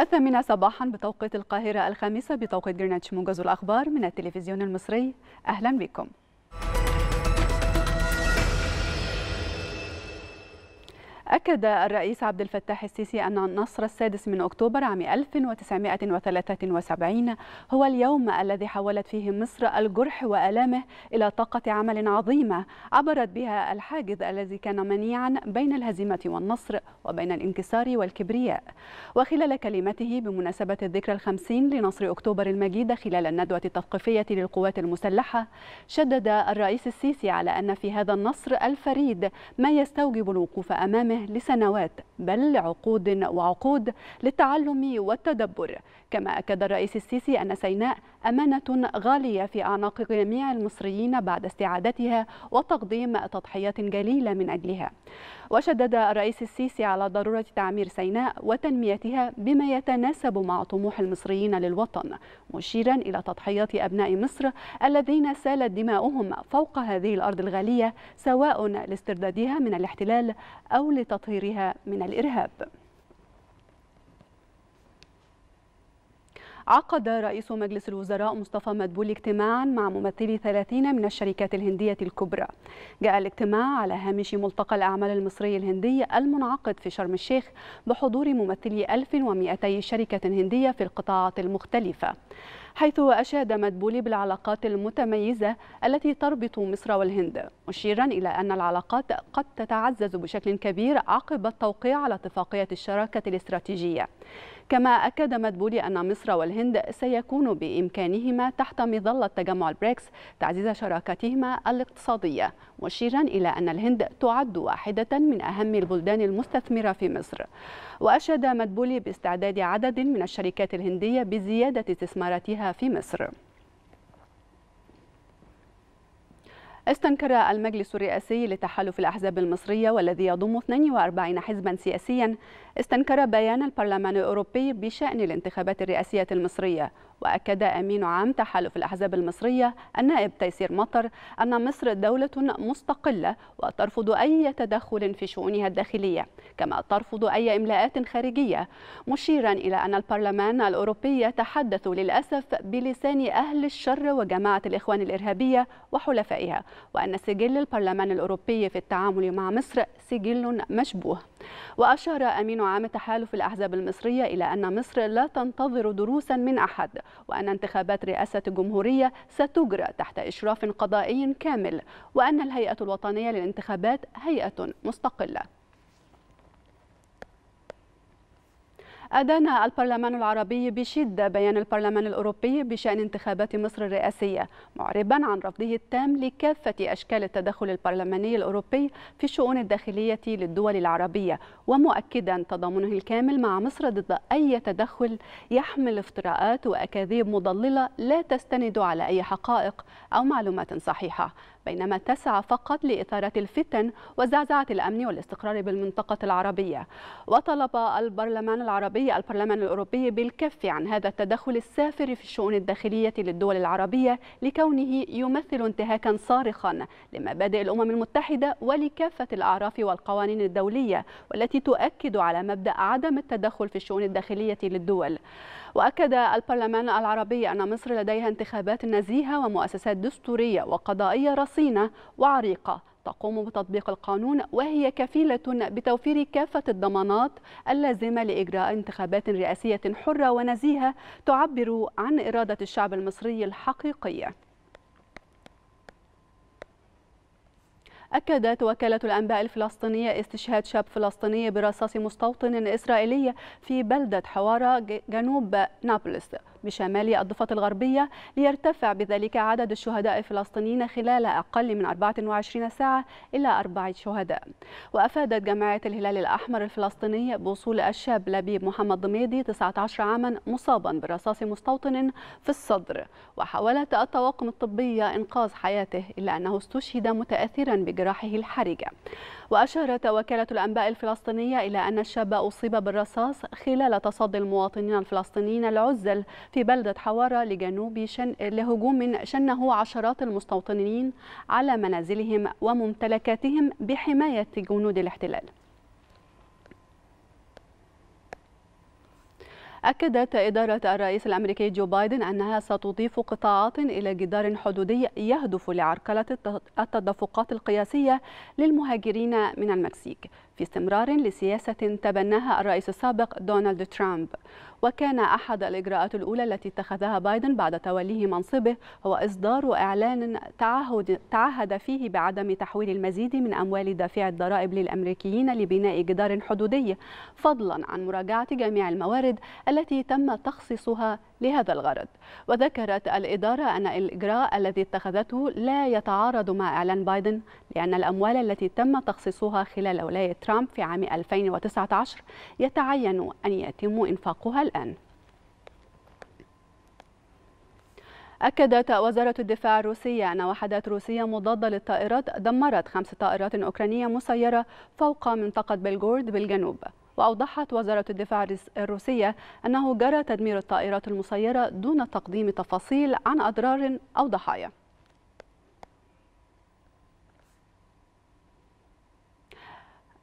الثامنة صباحا بتوقيت القاهرة الخامسة بتوقيت جرينتش موجز الأخبار من التلفزيون المصري. أهلا بكم. أكد الرئيس عبد الفتاح السيسي أن النصر السادس من أكتوبر عام 1973 هو اليوم الذي حولت فيه مصر الجرح وآلامه إلى طاقة عمل عظيمة عبرت بها الحاجز الذي كان منيعا بين الهزيمة والنصر وبين الانكسار والكبرياء. وخلال كلمته بمناسبة الذكرى الخمسين لنصر أكتوبر المجيد خلال الندوة التثقيفية للقوات المسلحة شدد الرئيس السيسي على أن في هذا النصر الفريد ما يستوجب الوقوف أمامه لسنوات بل لعقود وعقود للتعلم والتدبر. كما أكد الرئيس السيسي أن سيناء أمانة غالية في أعناق جميع المصريين بعد استعادتها وتقديم تضحيات جليلة من أجلها. وشدد الرئيس السيسي على ضرورة تعمير سيناء وتنميتها بما يتناسب مع طموح المصريين للوطن مشيرا إلى تضحيات أبناء مصر الذين سالت دماؤهم فوق هذه الأرض الغالية سواء لاستردادها من الاحتلال أو لتطهيرها من الإرهاب. عقد رئيس مجلس الوزراء مصطفى مدبولي اجتماعا مع ممثلي 30 من الشركات الهندية الكبرى. جاء الاجتماع على هامش ملتقى الأعمال المصري الهندي المنعقد في شرم الشيخ بحضور ممثلي 1200 شركة هندية في القطاعات المختلفة. حيث أشاد مدبولي بالعلاقات المتميزة التي تربط مصر والهند مشيرا إلى أن العلاقات قد تتعزز بشكل كبير عقب التوقيع على اتفاقية الشراكة الاستراتيجية. كما أكد مدبولي أن مصر والهند سيكون بإمكانهما تحت مظلة تجمع البريكس تعزيز شراكتهما الاقتصادية مشيرا إلى أن الهند تعد واحدة من أهم البلدان المستثمرة في مصر. وأشاد مدبولي باستعداد عدد من الشركات الهندية بزيادة استثماراتها في مصر. استنكر المجلس الرئاسي لتحالف الأحزاب المصرية والذي يضم 42 حزبا سياسيا. استنكر بيان البرلمان الأوروبي بشأن الانتخابات الرئاسية المصرية. وأكد أمين عام تحالف الأحزاب المصرية النائب تيسير مطر أن مصر دولة مستقلة وترفض أي تدخل في شؤونها الداخلية كما ترفض أي إملاءات خارجية. مشيرا إلى أن البرلمان الأوروبي يتحدث للأسف بلسان أهل الشر وجماعة الإخوان الإرهابية وحلفائها. وأن سجل البرلمان الأوروبي في التعامل مع مصر سجل مشبوه. وأشار أمين عام تحالف الأحزاب المصرية إلى أن مصر لا تنتظر دروسا من أحد وأن انتخابات رئاسة الجمهورية ستجرى تحت إشراف قضائي كامل وأن الهيئة الوطنية للانتخابات هيئة مستقلة. أدان البرلمان العربي بشدة بيان البرلمان الأوروبي بشأن انتخابات مصر الرئاسية معربا عن رفضه التام لكافة أشكال التدخل البرلماني الأوروبي في الشؤون الداخلية للدول العربية ومؤكدا تضامنه الكامل مع مصر ضد أي تدخل يحمل افتراءات وأكاذيب مضللة لا تستند على أي حقائق أو معلومات صحيحة بينما تسعى فقط لإثارة الفتن وزعزعة الأمن والاستقرار بالمنطقة العربية. وطلب البرلمان العربي البرلمان الأوروبي بالكف عن هذا التدخل السافر في الشؤون الداخلية للدول العربية لكونه يمثل انتهاكا صارخا لمبادئ الأمم المتحدة ولكافة الأعراف والقوانين الدولية والتي تؤكد على مبدأ عدم التدخل في الشؤون الداخلية للدول. وأكد البرلمان العربي أن مصر لديها انتخابات نزيهة ومؤسسات دستورية وقضائية رصينة وعريقة تقوم بتطبيق القانون وهي كفيلة بتوفير كافة الضمانات اللازمة لإجراء انتخابات رئاسية حرة ونزيهة تعبر عن إرادة الشعب المصري الحقيقية. أكدت وكالة الأنباء الفلسطينية استشهاد شاب فلسطيني برصاص مستوطن إسرائيلي في بلدة حوارة جنوب نابلس. بشمال الضفة الغربية ليرتفع بذلك عدد الشهداء الفلسطينيين خلال أقل من 24 ساعة إلى أربعة شهداء. وأفادت جمعية الهلال الأحمر الفلسطيني بوصول الشاب لبيب محمد ضميدي 19 عاما مصابا برصاص مستوطن في الصدر. وحاولت الطواقم الطبية إنقاذ حياته إلا أنه استشهد متأثرا بجراحه الحرجة. وأشارت وكالة الأنباء الفلسطينية إلى أن الشاب أصيب بالرصاص خلال تصدي المواطنين الفلسطينيين العزل في بلدة حوارة لجنوب شن... لهجوم شنه عشرات المستوطنين على منازلهم وممتلكاتهم بحماية جنود الاحتلال. أكدت إدارة الرئيس الأمريكي جو بايدن أنها ستضيف قطاعات إلى جدار حدودي يهدف لعرقلة التدفقات القياسية للمهاجرين من المكسيك. في استمرار لسياسة تبناها الرئيس السابق دونالد ترامب. وكان أحد الإجراءات الأولى التي اتخذها بايدن بعد توليه منصبه هو إصدار إعلان تعهد, تعهد فيه بعدم تحويل المزيد من أموال دافع الضرائب للأمريكيين لبناء جدار حدودي فضلا عن مراجعة جميع الموارد التي تم تخصيصها لهذا الغرض. وذكرت الإدارة أن الإجراء الذي اتخذته لا يتعارض مع إعلان بايدن لأن الأموال التي تم تخصيصها خلال ولاية ترامب في عام 2019 يتعين أن يتم إنفاقها الآن. أكدت وزارة الدفاع الروسية أن وحدات روسية مضادة للطائرات دمرت خمس طائرات أوكرانية مسيرة فوق منطقة بلغورد بالجنوب. وأوضحت وزارة الدفاع الروسية أنه جرى تدمير الطائرات المسيرة دون تقديم تفاصيل عن أضرار أو ضحايا.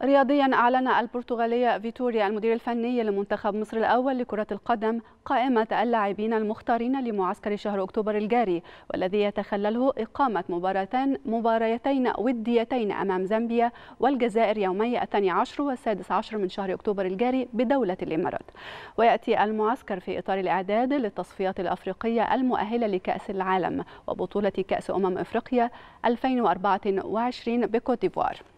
رياضيا أعلن البرتغالي فيتوريا المدير الفني لمنتخب مصر الأول لكرة القدم قائمة اللاعبين المختارين لمعسكر شهر أكتوبر الجاري والذي يتخلله إقامة مباراتين مباريتين وديتين أمام زامبيا والجزائر يومي الثاني عشر والسادس عشر من شهر أكتوبر الجاري بدولة الإمارات. ويأتي المعسكر في إطار الإعداد للتصفيات الأفريقية المؤهلة لكأس العالم وبطولة كأس أمم إفريقيا 2024 بكوت ديفوار.